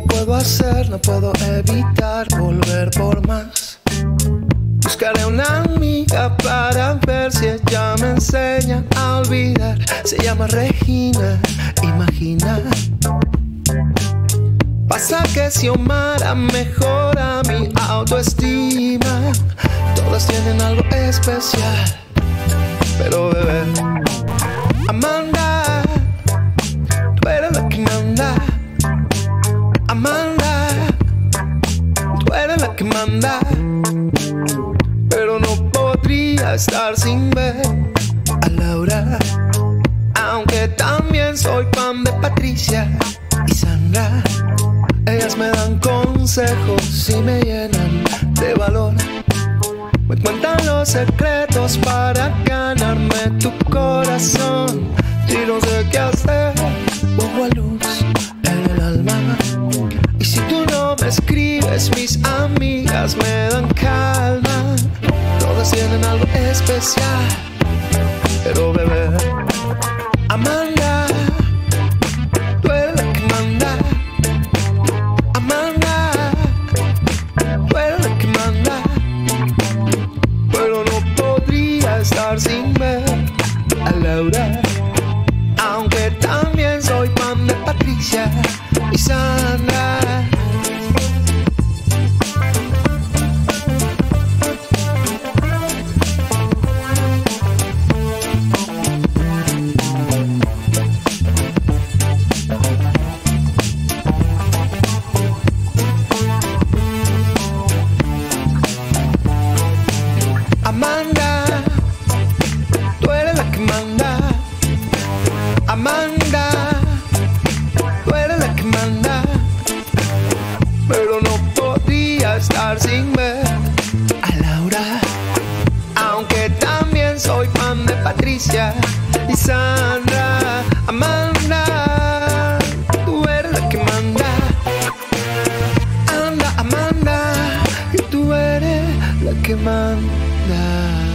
puedo evitar volver por más. Buscaré una amiga para ver si ella me enseña a olvidar. Se llama Regina, imagina. Pasa que si Omar mejora mi autoestima, todas tienen algo especial. Pero bebé, Amanda, tú eres la que manda. Pero no podría estar sin ver a Laura. Aunque también soy fan de Patricia y Sandra. Ellas me dan consejos y me llenan de valor. Me cuentan los secretos para ganarme tu corazón. Y no sé qué hacer, escribes, mis amigas me dan calma. Todas tienen algo especial, pero bebé, Amanda, tú que manda. Amanda, tú que manda. Pero no podría estar sin ver a Laura. Aunque también soy fan de Patricia y Sandra. My manda.